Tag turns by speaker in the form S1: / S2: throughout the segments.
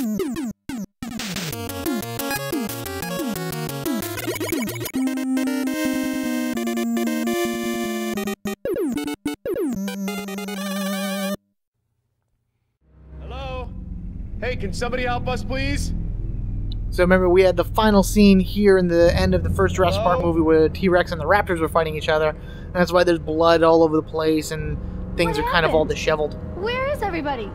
S1: Hello? Hey, can somebody help us, please?
S2: So remember, we had the final scene here in the end of the first Jurassic Park movie where T Rex and the Raptors were fighting each other, and that's why there's blood all over the place and things
S3: What
S2: are kind of all disheveled.
S3: Where is everybody?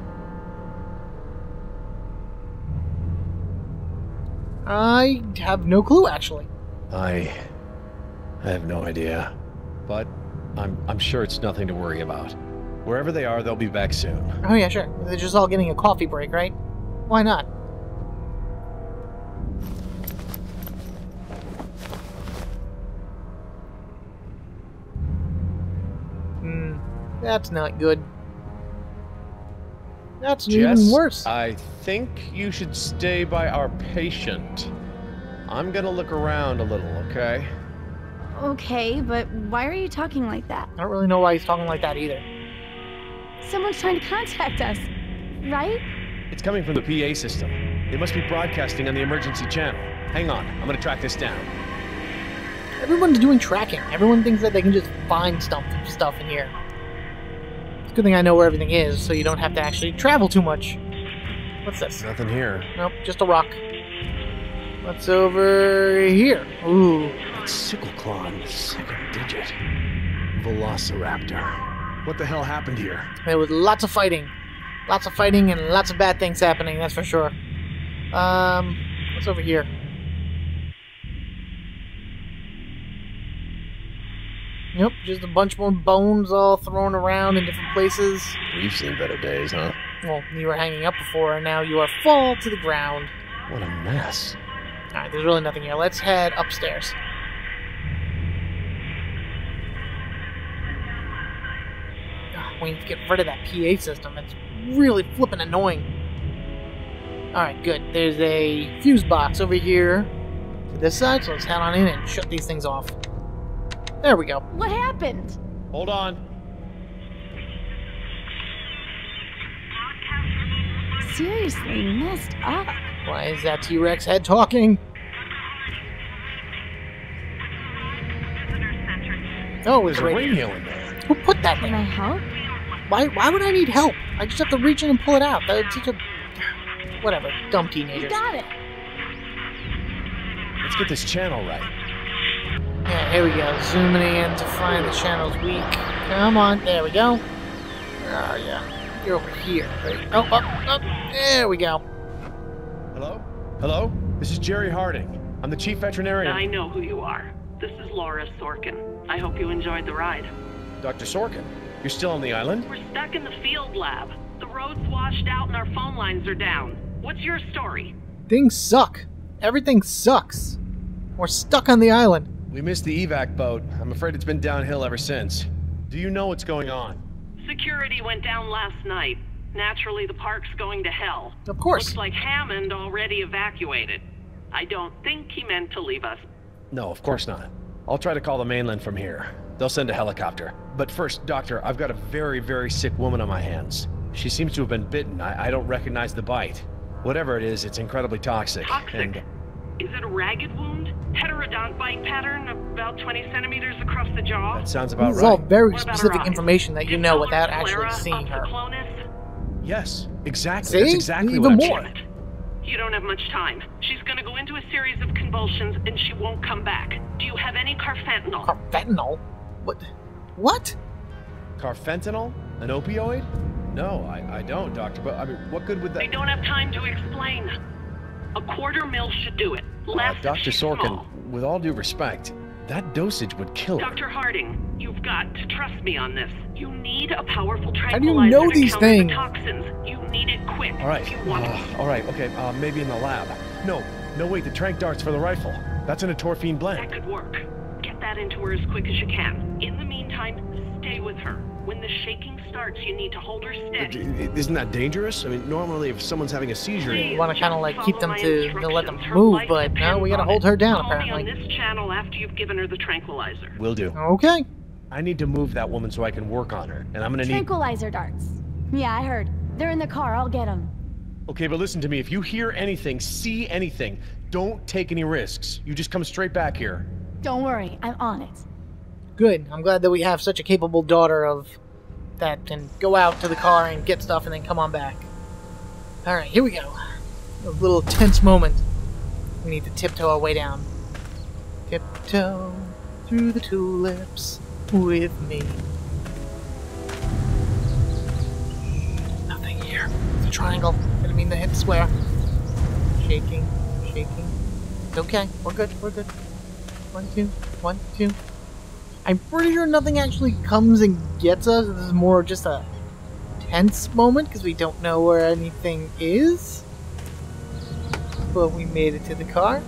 S2: I have no clue, actually.
S1: I. I have no idea. But I'm, I'm sure it's nothing to worry about. Wherever they are, they'll be back soon.
S2: Oh yeah, sure. They're just all getting a coffee break, right? Why not? Hmm, that's not good. That's
S1: Jess,
S2: even worse.
S1: I think you should stay by our patient. I'm gonna look around a little, okay?
S3: Okay, but why are you talking like that?
S2: I don't really know why he's talking like that either.
S3: Someone's trying to contact us, right?
S1: It's coming from the PA system. They must be broadcasting on the emergency channel. Hang on, I'm gonna track this down.
S2: Everyone's doing tracking. Everyone thinks that they can just find stuff stuff in here. Good thing I know where everything is, so you don't have to actually travel too much. What's this?
S1: Nothing here.
S2: Nope, just a rock. What's over here? Ooh,
S1: It's sickle claw on the second digit. Velociraptor. What the hell happened here?
S2: there was lots of fighting. Lots of fighting and lots of bad things happening, that's for sure. Um, what's over here? Yep, just a bunch more bones all thrown around in different places.
S1: We've seen better days, huh?
S2: Well, you were hanging up before, and now you are fall to the ground.
S1: What a mess.
S2: Alright, there's really nothing here. Let's head upstairs. Ah, we need to get rid of that PA system. It's really flippin' annoying. Alright, good. There's a fuse box over here to this side, so let's head on in and shut these things off. There we go.
S3: What happened?
S1: Hold on.
S3: Seriously, messed up.
S2: Why is that T-Rex head talking? Oh, it was
S1: There's a
S2: radio.
S1: radio in there.
S2: Who put that
S3: Can
S2: there?
S3: I help?
S2: Why, why would I need help? I just have to reach in and pull it out. That's such a... Whatever. Dumb
S3: You
S2: teenagers.
S3: got it.
S1: Let's get this channel right.
S2: Yeah, here we go. Zooming in to find the channel's weak. Come on. There we go. Oh, yeah. You're over here, right? Oh, oh, oh. There we go.
S1: Hello? Hello? This is Jerry Harding. I'm the chief veterinarian.
S4: I know who you are. This is Laura Sorkin. I hope you enjoyed the ride.
S1: Dr. Sorkin. You're still on the island?
S4: We're stuck in the field lab. The road's washed out and our phone lines are down. What's your story?
S2: Things suck. Everything sucks. We're stuck on the island.
S1: We missed the evac boat. I'm afraid it's been downhill ever since. Do you know what's going on?
S4: Security went down last night. Naturally, the park's going to hell.
S2: Of course.
S4: Looks like Hammond already evacuated. I don't think he meant to leave us.
S1: No, of course not. I'll try to call the mainland from here. They'll send a helicopter. But first, Doctor, I've got a very, very sick woman on my hands. She seems to have been bitten. I, I don't recognize the bite. Whatever it is, it's incredibly toxic.
S4: Toxic?
S1: And
S4: Is it a ragged wound? Heterodont bite pattern, about 20 centimeters across the jaw?
S1: that sounds about
S2: This is all
S1: right.
S2: very
S4: What
S2: specific
S4: eyes?
S2: information that you know without actually seeing her.
S1: Yes, exactly.
S2: See?
S1: That's exactly
S2: Even
S1: what I'm
S2: more.
S4: You don't have much time. She's gonna go into a series of convulsions and she won't come back. Do you have any carfentanil?
S2: Carfentanil? What? What?
S1: Carfentanil? An opioid? No, I, I don't, Doctor. But I mean, what good would
S4: I
S1: that?
S4: don't have time to explain. A quarter mil should do it.
S1: Uh, Dr. Sorkin,
S4: small.
S1: with all due respect, that dosage would kill her.
S4: Dr. Harding, you've got to trust me on this. You need a powerful tranquilizer How
S2: do you know these things?
S4: the toxins. You need it quick
S1: All right.
S4: if you want
S1: uh, all right. Okay. Uh, maybe in the lab. No. No. Wait. The trank darts for the rifle. That's etorphine
S4: That could work. Get that into her as quick as you can. In the meantime, stay with her. When the shaking starts, you need to hold her steady.
S1: Isn't that dangerous? I mean, normally if someone's having a seizure,
S2: You want to kind of like keep them to
S4: my
S2: to let them move, but no, we gotta hold her down
S4: Call me
S2: apparently.
S4: on this channel after you've given her the tranquilizer.
S1: will do.
S2: Okay.
S1: I need to move that woman so I can work on her, and I'm gonna need.
S3: Tranquilizer darts. Yeah, I heard. They're in the car. I'll get them.
S1: Okay, but listen to me. If you hear anything, see anything, don't take any risks. You just come straight back here.
S3: Don't worry, I'm on it.
S2: Good. I'm glad that we have such a capable daughter of that can go out to the car and get stuff and then come on back. Alright, here we go. A little tense moment. We need to tiptoe our way down. Tiptoe through the tulips with me. Nothing here. It's a triangle. Didn't mean to hit square. Shaking, shaking. It's okay. We're good. We're good. One, two, one, two. I'm pretty sure nothing actually comes and gets us. This is more just a tense moment because we don't know where anything is. But we made it to the car.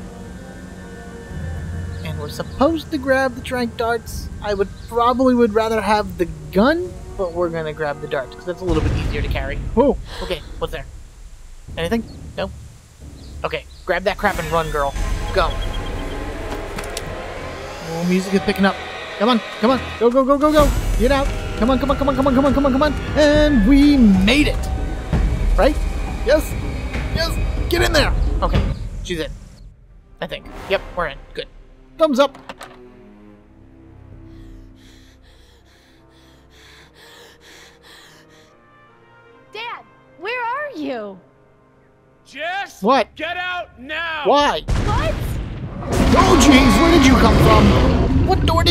S2: And we're supposed to grab the trank darts. I would probably would rather have the gun, but we're gonna grab the darts because that's a little bit easier to carry. Oh, okay. What's there? Anything? No. Okay, grab that crap and run, girl. Go. Oh, music is picking up. Come on, come on, go, go, go, go, go. Get out. Come on, come on, come on, come on, come on, come on, come on. And we made it. Right? Yes? Yes. Get in there. Okay, she's in. I think. Yep, we're in. Good. Thumbs up.
S3: Dad, where are you?
S1: Jess!
S2: What?
S1: Get out now!
S2: Why?
S3: What?
S2: Oh, jeez, where did you come from?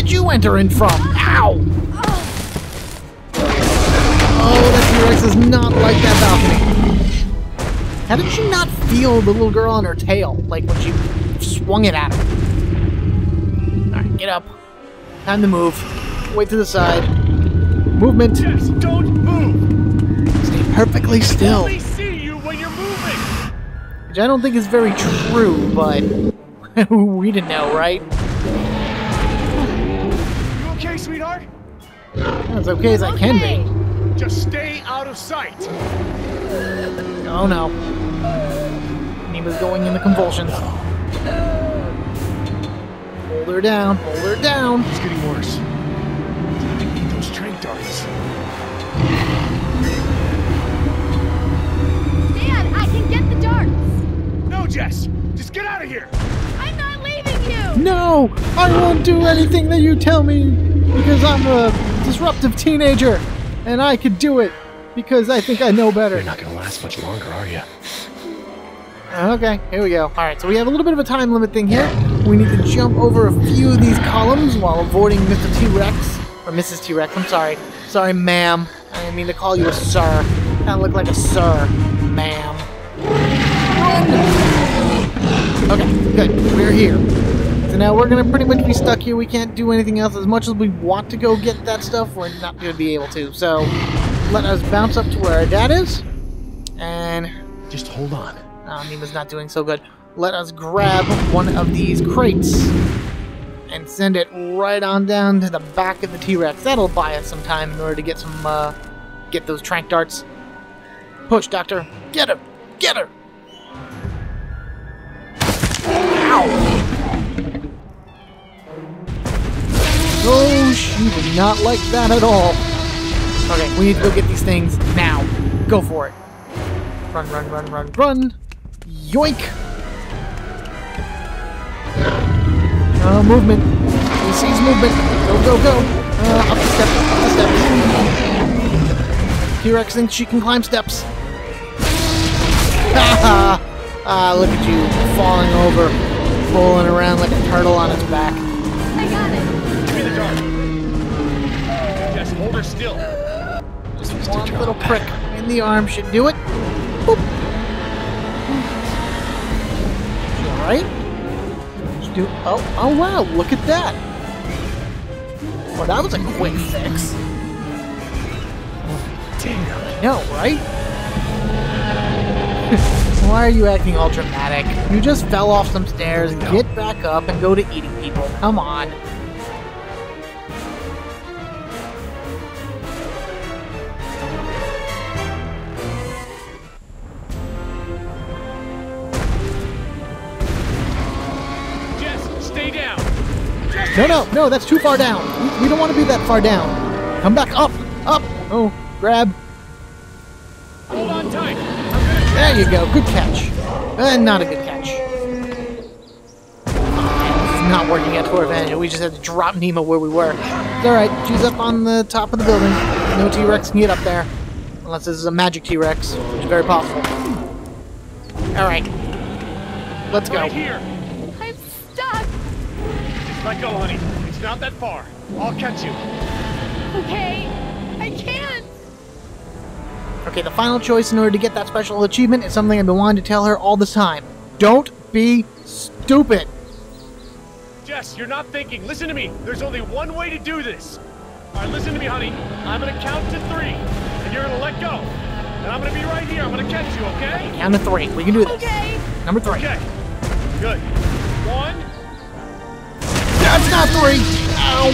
S2: Did you enter in from? Ow! Oh, that T-Rex is not like that balcony. How did she not feel the little girl on her tail, like when she swung it at her? Alright, get up. Time to move. Wait to the side. Movement.
S1: Jess, don't move!
S2: Stay perfectly still.
S1: Only see you when you're moving!
S2: Which I don't think is very true, but we didn't know, right? As okay as I can be.
S1: Just stay out of sight.
S2: Oh no. Nima's going into convulsions. Hold her down, hold her down.
S1: It's getting worse. We need those trank darts.
S3: Dad, I can get the darts.
S1: No, Jess! Just get out of here!
S3: I'm not leaving you.
S2: No! I won't do anything that you tell me because I'm a disruptive teenager and I could do it because I think I know better.
S1: You're not gonna last much longer, are you?
S2: Okay, here we go. Alright, so we have a little bit of a time limit thing here. We need to jump over a few of these columns while avoiding Mr. T-Rex. Or Mrs. T-Rex, I'm sorry. Sorry, ma'am. I didn't mean to call you a sir. Kind of look like a sir, ma'am. Okay, good. We're here. So now we're gonna pretty much be stuck here. We can't do anything else. As much as we want to go get that stuff, we're not gonna be able to. So let us bounce up to where our dad is. And
S1: Just hold on.
S2: Oh, Nima's not doing so good. Let us grab one of these crates and send it right on down to the back of the T-Rex. That'll buy us some time in order to get some, uh, get those trank darts. Push, Doctor. Get her! Get her! Ow! Oh, she would not like that at all. Okay, we need to go get these things now. Go for it. Run, run, run, run, run. Yoink! Uh, movement. He sees movement. Go, go, go. Uh, up the steps, up the steps. T-Rex thinks she can climb steps. Haha! ah, look at you, falling over, rolling around like a turtle on its back.
S1: Hold her still.
S2: Just one little prick in the arm should do it. Boop. She alright? Should do oh oh wow, look at that. Well that was a quick fix.
S1: Damn.
S2: No, right? Why are you acting all dramatic? You just fell off some stairs, get back up, and go to eating people. Come on. No, no, no, that's too far down. We, don't want to be that far down. Come back up, up. Oh, grab.
S1: hold on tight.
S2: There you go. Good catch. Uh, not a good catch. Is not working out to our advantage. We just had to drop Nima where we were. It's alright. She's up on the top of the building. No T-Rex can get up there. Unless this is a magic T-Rex, which is very possible. Alright. Let's go.
S1: Right here.
S3: I'm stuck.
S1: Just let go, honey. It's not that far. I'll catch you.
S3: Okay. I can't.
S2: Okay, the final choice in order to get that special achievement is something I've been wanting to tell her all this time. Don't be stupid.
S1: Jess, you're not thinking. Listen to me. There's only one way to do this. All right, listen to me, honey. I'm gonna count to three, and you're gonna let go. And I'm gonna be right here. I'm gonna catch you, okay?
S2: Count to three. We can do this.
S3: Okay.
S2: Number three.
S1: Okay. Good. One.
S2: That's not three. Ow.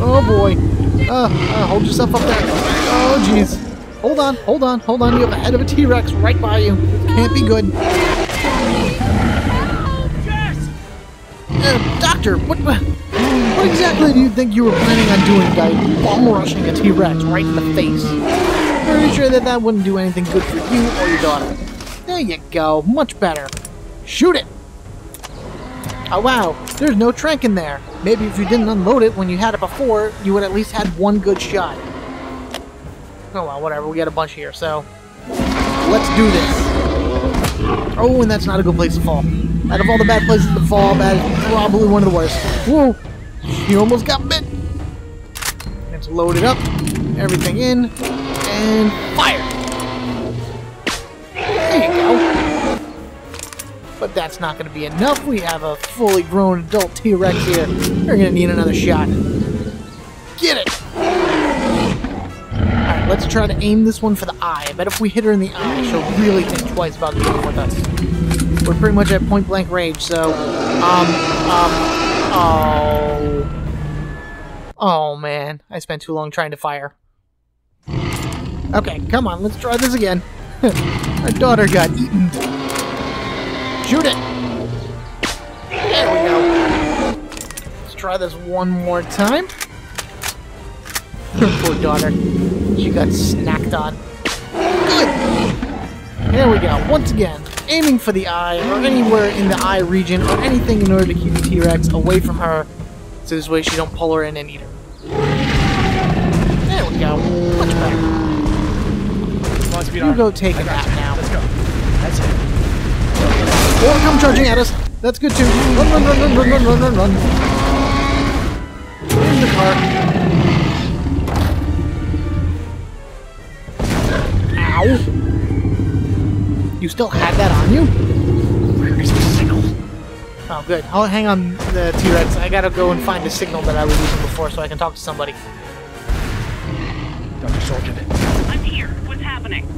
S2: Oh boy. Uh, uh, hold yourself up there. Oh jeez. Hold on, hold on, hold on. You have a head of a T-Rex right by you. Can't be good. Uh, doctor, what, what exactly do you think you were planning on doing by bum rushing a T-Rex right in the face? Pretty sure that that wouldn't do anything good for you or your daughter. There you go, much better. Shoot it! Oh wow, there's no trank in there. Maybe if you didn't unload it when you had it before, you would at least had one good shot. Oh well, whatever, we got a bunch here, so... Let's do this. Oh, and that's not a good place to fall. Out of all the bad places to fall, that is probably one of the worst. Whoa! She almost got bit! Let's load it up, everything in, and fire! But that's not going to be enough. We have a fully grown adult T-Rex here. We're going to need another shot. Get it! Alright, let's try to aim this one for the eye. I bet if we hit her in the eye, she'll really think twice about dealing with us. We're pretty much at point blank range, so... Um, um, oh... Oh, man. I spent too long trying to fire. Okay, come on, let's try this again. My daughter got eaten. Shoot it! There we go. Let's try this one more time. Poor daughter. She got snacked on. Good! There we go. Once again, aiming for the eye, or anywhere in the eye region, or anything in order to keep the T-Rex away from her, so this way she don't pull her in and eat her. There we go. Much better.
S1: On,
S2: You go take a nap now.
S1: Let's go. That's it.
S2: Or come charging at us. That's good too. Run, run, run, run, run, run, run, run, run. In the car. Ow. You still had that on you?
S1: Where's the signal?
S2: Oh, good. I'll hang on the T-Rex. I gotta go and find the signal that I was using before so I can talk to somebody.
S1: Dr. Sorkin.
S4: I'm here. What's happening?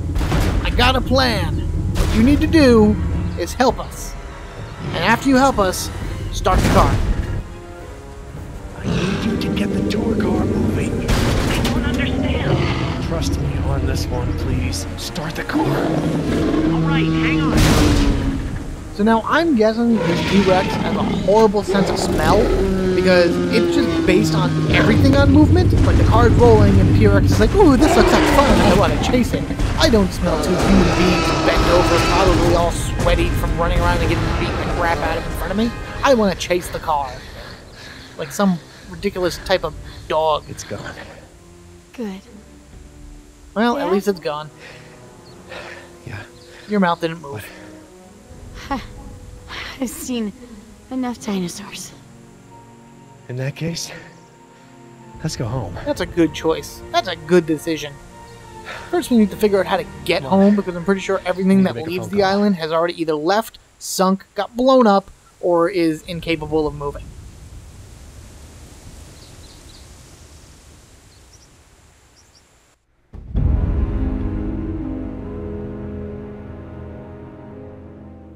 S2: I got a plan. What you need to do is help us. And after you help us, start the car.
S1: I need you to get the tour car moving.
S4: I don't understand.
S1: Trust me on this one, please. Start the car.
S4: All right, hang on.
S2: So now I'm guessing this T-Rex has a horrible sense of smell because it's just based on everything on movement. Like the car's rolling and T-Rex is like, ooh, this looks like fun. I want to chase it. I don't smell two human beings bent over, probably all sweaty from running around and getting beaten the crap out of in front of me. I want to chase the car. Like some ridiculous type of dog.
S1: It's gone.
S3: Good.
S2: Well, at least it's gone.
S1: Yeah.
S2: Your mouth didn't move.
S3: I've seen enough dinosaurs.
S1: In that case, let's go home.
S2: That's a good choice. That's a good decision. First, we need to figure out how to get home because I'm pretty sure everything that leaves the
S1: call.
S2: island has already either left, sunk, got blown up, or is incapable of moving.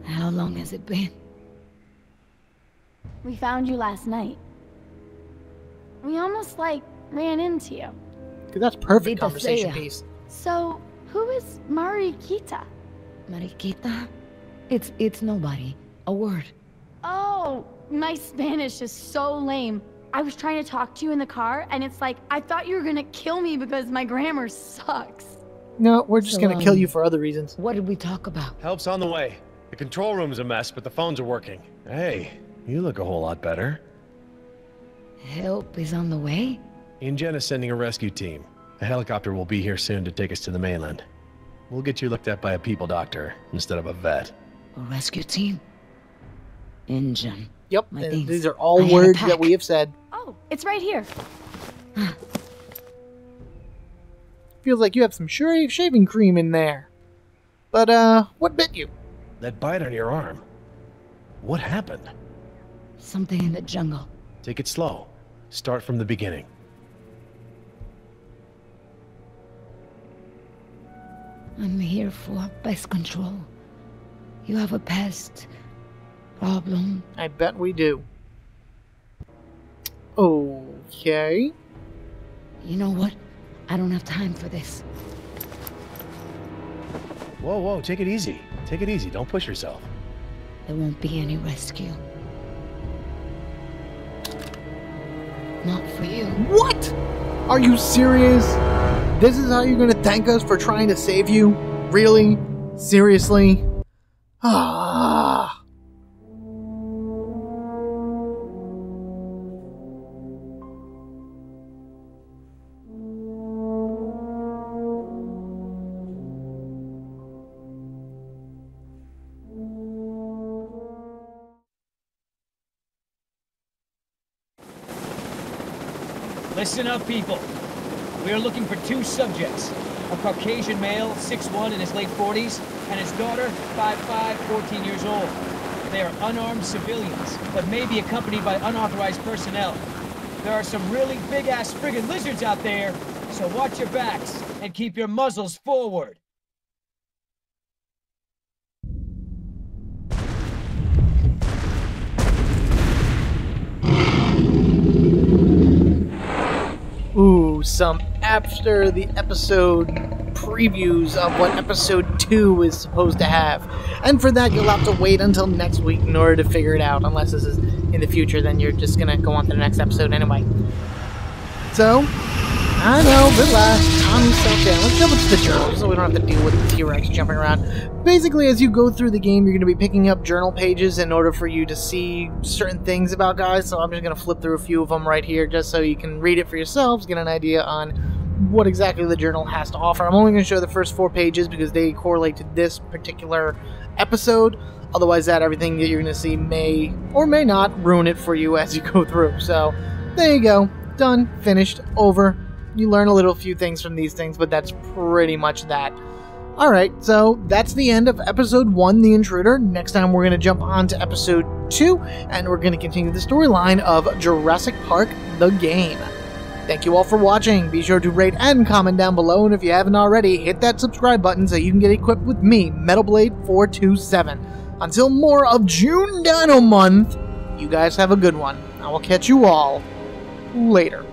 S5: How long has it been?
S3: We found you last night. We almost like ran into you.
S2: Because that's perfect conversation piece.
S3: So, who is Marikita?
S5: Mariquita? It's it's nobody. A word.
S3: Oh, my Spanish is so lame. I was trying to talk to you in the car, and it's like I thought you were gonna kill me because my grammar sucks.
S2: No, we're just
S5: So,
S2: gonna kill
S5: um,
S2: you for other reasons.
S5: What did we talk about?
S1: Help's on the way. The control room's a mess, but the phones are working. Hey, you look a whole lot better.
S5: Help is on the way?
S1: InGen is sending a rescue team. A helicopter will be here soon to take us to the mainland. We'll get you looked at by a people doctor instead of a vet.
S5: A rescue team? InGen.
S2: Yep,
S5: My
S2: and
S5: things.
S2: these are all
S5: I
S2: words that we have said.
S3: Oh, it's right here.
S2: Feels like you have some sure shaving cream in there. But uh, what bit you?
S1: That bite on your arm. What happened?
S5: Something in the jungle.
S1: Take it slow. Start from the beginning.
S5: I'm here for pest control. You have a pest problem.
S2: I bet we do. Okay.
S5: You know what? I don't have time for this.
S1: Whoa, whoa, take it easy. Take it easy. Don't push yourself.
S5: There won't be any rescue. Not for you.
S2: What? Are you serious? This is how you're gonna thank us for trying to save you? Really? Seriously? Ah.
S6: Listen up, people. We are looking for two subjects. A Caucasian male, 6'1", in his late 40s, and his daughter, 5'5", 14 years old. They are unarmed civilians, but may be accompanied by unauthorized personnel. There are some really big-ass friggin' lizards out there, so watch your backs and keep your muzzles forward.
S2: Ooh, some after the episode previews of what episode 2 is supposed to have. And for that, you'll have to wait until next week in order to figure it out. Unless this is in the future, then you're just gonna go on to the next episode anyway. So, I know, relax, calm yourself down. Let's jump into the journal so we don't have to deal with the T-Rex jumping around. Basically, as you go through the game, you're going to be picking up journal pages in order for you to see certain things about guys. So I'm just going to flip through a few of them right here just so you can read it for yourselves, get an idea on what exactly the journal has to offer. I'm only going to show the first four pages because they correlate to this particular episode. Otherwise, that everything that you're going to see may or may not ruin it for you as you go through. So, there you go. Done. Finished. Over. You learn a little few things from these things, but that's pretty much that. Alright, so that's the end of episode 1, The Intruder. Next time we're going to jump on to episode 2, and we're going to continue the storyline of Jurassic Park The Game. Thank you all for watching. Be sure to rate and comment down below, and if you haven't already, hit that subscribe button so you can get equipped with me, MetalBlade427. Until more of June Dino Month, you guys have a good one. I will catch you all later.